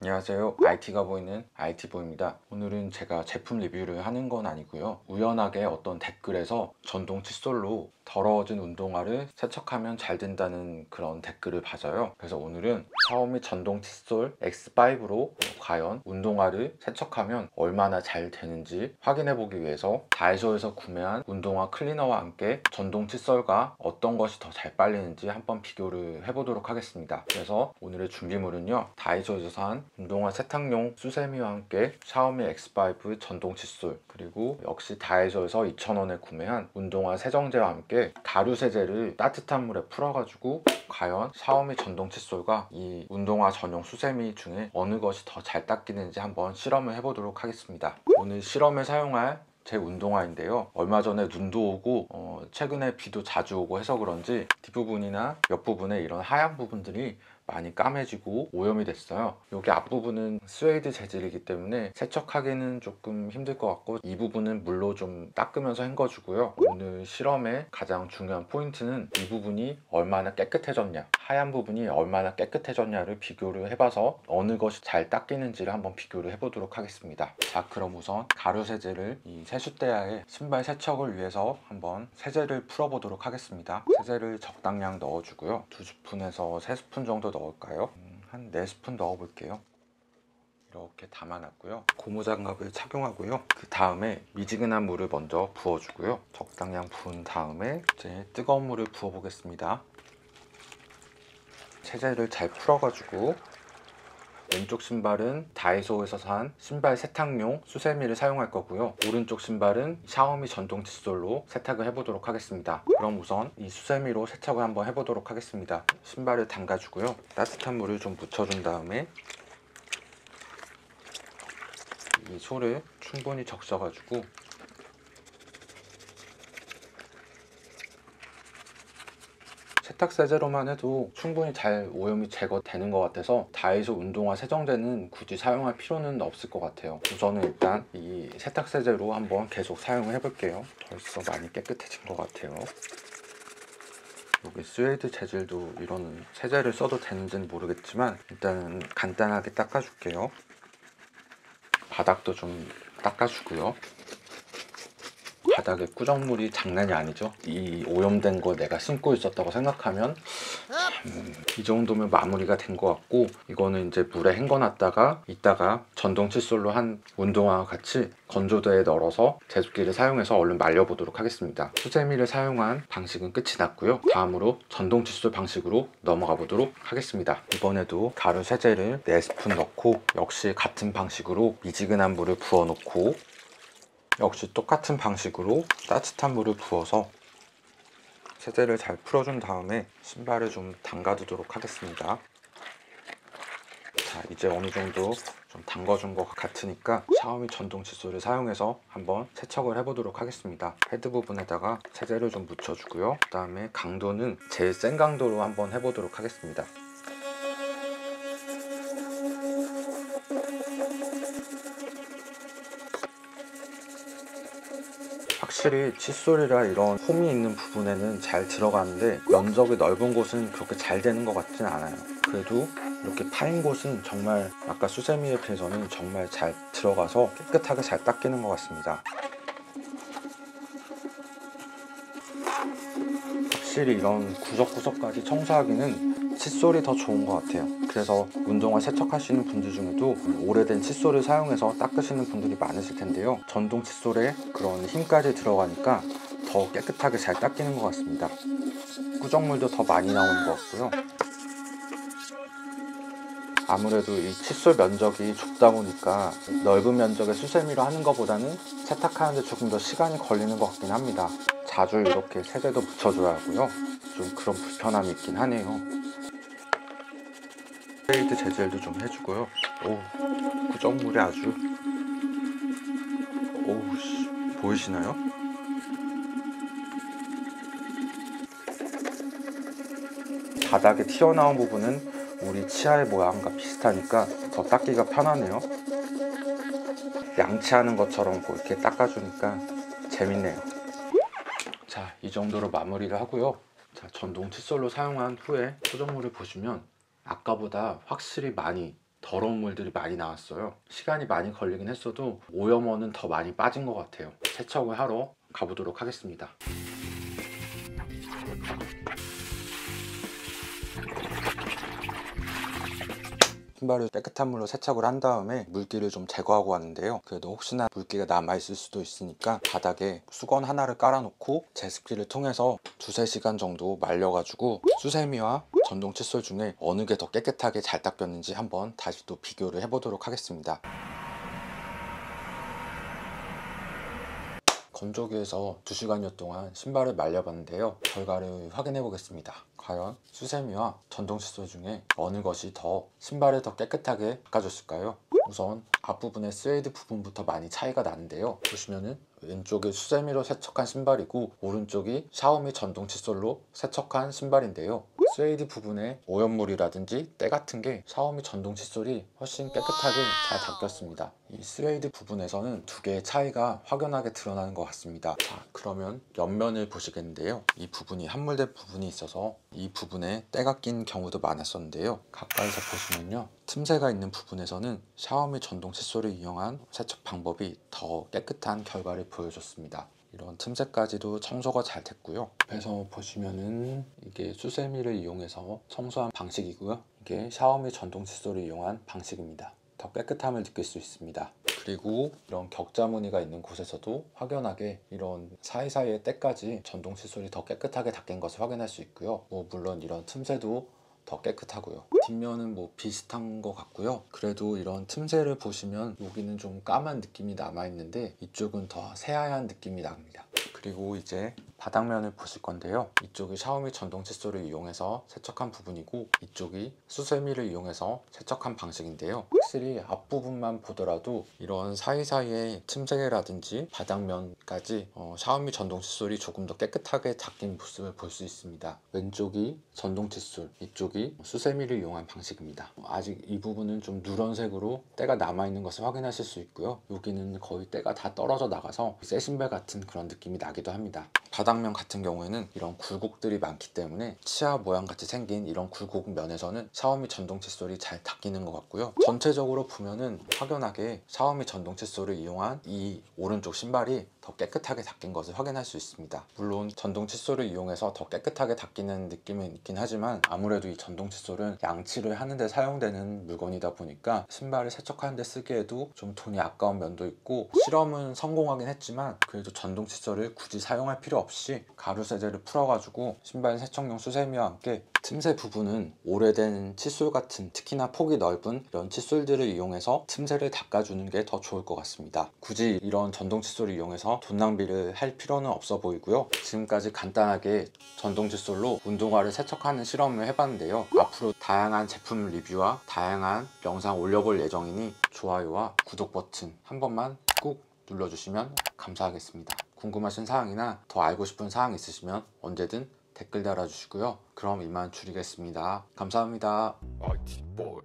안녕하세요. IT가 보이는 IT보입니다. 오늘은 제가 제품 리뷰를 하는 건 아니고요. 우연하게 어떤 댓글에서 전동 칫솔로 더러워진 운동화를 세척하면 잘 된다는 그런 댓글을 봐서요. 그래서 오늘은 샤오미 전동 칫솔 X5로 과연 운동화를 세척하면 얼마나 잘 되는지 확인해 보기 위해서 다이소에서 구매한 운동화 클리너와 함께 전동 칫솔과 어떤 것이 더 잘 빨리는지 한번 비교를 해보도록 하겠습니다. 그래서 오늘의 준비물은요. 다이소에서 산 운동화 세탁용 수세미와 함께 샤오미 X5 전동 칫솔 그리고 역시 다이소에서 2,000원에 구매한 운동화 세정제와 함께 가루 세제를 따뜻한 물에 풀어가지고 과연 샤오미 전동 칫솔과 이 운동화 전용 수세미 중에 어느 것이 더 잘 닦이는지 한번 실험을 해보도록 하겠습니다. 오늘 실험에 사용할 제 운동화인데요. 얼마 전에 눈도 오고 어, 최근에 비도 자주 오고 해서 그런지 뒷부분이나 옆부분에 이런 하얀 부분들이 많이 까매지고 오염이 됐어요. 여기 앞부분은 스웨이드 재질이기 때문에 세척하기는 조금 힘들 것 같고 이 부분은 물로 좀 닦으면서 헹궈주고요. 오늘 실험의 가장 중요한 포인트는 이 부분이 얼마나 깨끗해졌냐 하얀 부분이 얼마나 깨끗해졌냐를 비교를 해봐서 어느 것이 잘 닦이는지를 한번 비교를 해보도록 하겠습니다. 자 그럼 우선 가루 세제를 이 세숫대야에 신발 세척을 위해서 한번 세제를 풀어보도록 하겠습니다. 세제를 적당량 넣어주고요. 두 스푼에서 세 스푼 정도 넣을까요? 음, 한 4스푼 넣어볼게요. 이렇게 담아놨고요. 고무장갑을 착용하고요. 그 다음에 미지근한 물을 먼저 부어주고요. 적당량 부은 다음에 이제 뜨거운 물을 부어 보겠습니다. 세제를 잘 풀어가지고 왼쪽 신발은 다이소에서 산 신발 세탁용 수세미를 사용할 거고요. 오른쪽 신발은 샤오미 전동 칫솔로 세탁을 해보도록 하겠습니다. 그럼 우선 이 수세미로 세척을 한번 해보도록 하겠습니다. 신발을 담가주고요. 따뜻한 물을 좀 묻혀준 다음에 이 소를 충분히 적셔가지고 세탁 세제로만 해도 충분히 잘 오염이 제거되는 것 같아서 다이소 운동화 세정제는 굳이 사용할 필요는 없을 것 같아요. 우선은 일단 이 세탁 세제로 한번 계속 사용을 해볼게요. 벌써 많이 깨끗해진 것 같아요. 여기 스웨이드 재질도 이런 세제를 써도 되는지는 모르겠지만 일단은 간단하게 닦아줄게요. 바닥도 좀 닦아주고요 바닥에 꾸정물이 장난이 아니죠. 이 오염된 거 내가 신고 있었다고 생각하면 참, 이 정도면 마무리가 된 것 같고 이거는 이제 물에 헹궈놨다가 이따가 전동 칫솔로 한 운동화와 같이 건조대에 널어서 제습기를 사용해서 얼른 말려보도록 하겠습니다. 수세미를 사용한 방식은 끝이 났고요. 다음으로 전동 칫솔 방식으로 넘어가 보도록 하겠습니다. 이번에도 가루 세제를 4스푼 넣고 역시 같은 방식으로 미지근한 물을 부어 놓고 역시 똑같은 방식으로 따뜻한 물을 부어서 세제를 잘 풀어준 다음에 신발을 좀 담가두도록 하겠습니다. 자 이제 어느 정도 좀 담궈준 것 같으니까 샤오미 전동 칫솔을 사용해서 한번 세척을 해보도록 하겠습니다. 헤드 부분에다가 세제를 좀 묻혀주고요. 그 다음에 강도는 제일 센 강도로 한번 해보도록 하겠습니다 확실히 칫솔이라 이런 홈이 있는 부분에는 잘 들어가는데 면적이 넓은 곳은 그렇게 잘 되는 것 같지는 않아요. 그래도 이렇게 파인 곳은 정말 아까 수세미에 비해서는 정말 잘 들어가서 깨끗하게 잘 닦이는 것 같습니다. 확실히 이런 구석구석까지 청소하기는 칫솔이 더 좋은 것 같아요. 그래서 운동화 세척하시는 분들 중에도 오래된 칫솔을 사용해서 닦으시는 분들이 많으실 텐데요. 전동 칫솔에 그런 힘까지 들어가니까 더 깨끗하게 잘 닦이는 것 같습니다. 구정물도 더 많이 나오는 것 같고요. 아무래도 이 칫솔 면적이 좁다 보니까 넓은 면적의 수세미로 하는 것보다는 세탁하는데 조금 더 시간이 걸리는 것 같긴 합니다. 자주 이렇게 세제도 묻혀줘야 하고요. 좀 그런 불편함이 있긴 하네요 스웨이드 재질도 좀 해주고요. 오 구정물이 아주 오우 씨 보이시나요? 바닥에 튀어나온 부분은 우리 치아의 모양과 비슷하니까 더 닦기가 편하네요. 양치하는 것처럼 이렇게 닦아주니까 재밌네요. 자 이 정도로 마무리를 하고요. 자 전동 칫솔로 사용한 후에 표정물을 보시면 아까보다 확실히 많이 더러운 물들이 많이 나왔어요. 시간이 많이 걸리긴 했어도 오염원은 더 많이 빠진 것 같아요. 세척을 하러 가보도록 하겠습니다. 신발을 깨끗한 물로 세척을 한 다음에 물기를 좀 제거하고 왔는데요. 그래도 혹시나 물기가 남아있을 수도 있으니까 바닥에 수건 하나를 깔아놓고 제습기를 통해서 두세 시간 정도 말려가지고 수세미와 전동 칫솔 중에 어느 게 더 깨끗하게 잘 닦였는지 한번 다시 또 비교를 해보도록 하겠습니다. 건조기에서 2시간여 동안 신발을 말려봤는데요. 결과를 확인해 보겠습니다. 과연 수세미와 전동 칫솔 중에 어느 것이 더 신발을 더 깨끗하게 닦아줬을까요? 우선 앞부분의 스웨이드 부분부터 많이 차이가 나는데요. 보시면은 왼쪽이 수세미로 세척한 신발이고 오른쪽이 샤오미 전동 칫솔로 세척한 신발인데요. 스웨이드 부분에 오염물이라든지 때 같은 게 샤오미 전동 칫솔이 훨씬 깨끗하게 잘 닦였습니다. 이 스웨이드 부분에서는 두 개의 차이가 확연하게 드러나는 것 같습니다. 자, 그러면 옆면을 보시겠는데요. 이 부분이 함몰된 부분이 있어서 이 부분에 때가 낀 경우도 많았었는데요. 가까이서 보시면요. 틈새가 있는 부분에서는 샤오미 전동 칫솔을 이용한 세척 방법이 더 깨끗한 결과를 보여줬습니다. 이런 틈새까지도 청소가 잘 됐고요. 옆에서 보시면은 이게 수세미를 이용해서 청소한 방식이고요. 이게 샤오미 전동 칫솔을 이용한 방식입니다. 더 깨끗함을 느낄 수 있습니다. 그리고 이런 격자 무늬가 있는 곳에서도 확연하게 이런 사이사이의 때까지 전동 칫솔이 더 깨끗하게 닦인 것을 확인할 수 있고요. 뭐 물론 이런 틈새도 더 깨끗하고요. 뒷면은 뭐 비슷한 것 같고요. 그래도 이런 틈새를 보시면 여기는 좀 까만 느낌이 남아 있는데 이쪽은 더 새하얀 느낌이 납니다. 그리고 이제 바닥면을 보실 건데요. 이쪽이 샤오미 전동 칫솔을 이용해서 세척한 부분이고 이쪽이 수세미를 이용해서 세척한 방식인데요. 확실히 앞부분만 보더라도 이런 사이사이의 틈새라든지 바닥면까지 어, 샤오미 전동 칫솔이 조금 더 깨끗하게 닦인 모습을 볼 수 있습니다. 왼쪽이 전동 칫솔, 이쪽이 수세미를 이용한 방식입니다. 아직 이 부분은 좀 누런색으로 때가 남아있는 것을 확인하실 수 있고요. 여기는 거의 때가 다 떨어져 나가서 새 신발 같은 그런 느낌이 나 기도 합니다. 바닥면 같은 경우에는 이런 굴곡들이 많기 때문에 치아 모양 같이 생긴 이런 굴곡 면에서는 샤오미 전동 칫솔이 잘 닦이는 것 같고요. 전체적으로 보면은 확연하게 샤오미 전동 칫솔을 이용한 이 오른쪽 신발이 더 깨끗하게 닦인 것을 확인할 수 있습니다. 물론 전동 칫솔을 이용해서 더 깨끗하게 닦이는 느낌은 있긴 하지만 아무래도 이 전동 칫솔은 양치를 하는데 사용되는 물건이다 보니까 신발을 세척하는데 쓰기에도 좀 돈이 아까운 면도 있고 실험은 성공하긴 했지만 그래도 전동 칫솔을 굳이 사용할 필요 없이 가루 세제를 풀어가지고 신발 세척용 수세미와 함께 틈새 부분은 오래된 칫솔 같은 특히나 폭이 넓은 이런 칫솔들을 이용해서 틈새를 닦아주는 게 더 좋을 것 같습니다. 굳이 이런 전동 칫솔을 이용해서 돈 낭비를 할 필요는 없어 보이고요. 지금까지 간단하게 전동 칫솔로 운동화를 세척하는 실험을 해봤는데요. 앞으로 다양한 제품 리뷰와 다양한 영상 올려볼 예정이니 좋아요와 구독 버튼 한 번만 꾹 눌러주시면 감사하겠습니다. 궁금하신 사항이나 더 알고 싶은 사항 있으시면 언제든 댓글 달아주시고요. 그럼 이만 줄이겠습니다. 감사합니다. Boy.